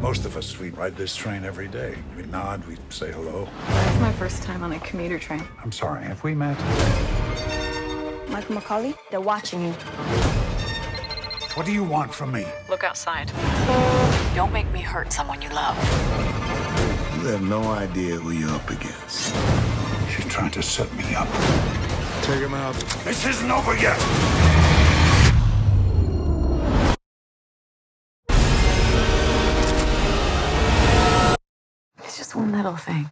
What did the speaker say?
Most of us, we ride this train every day. We nod, we say hello. It's my first time on a commuter train. I'm sorry, have we met? Michael MacCauley, they're watching you. What do you want from me? Look outside. Don't make me hurt someone you love. You have no idea who you're up against. She's trying to set me up. Take him out. This isn't over yet! Just one little thing.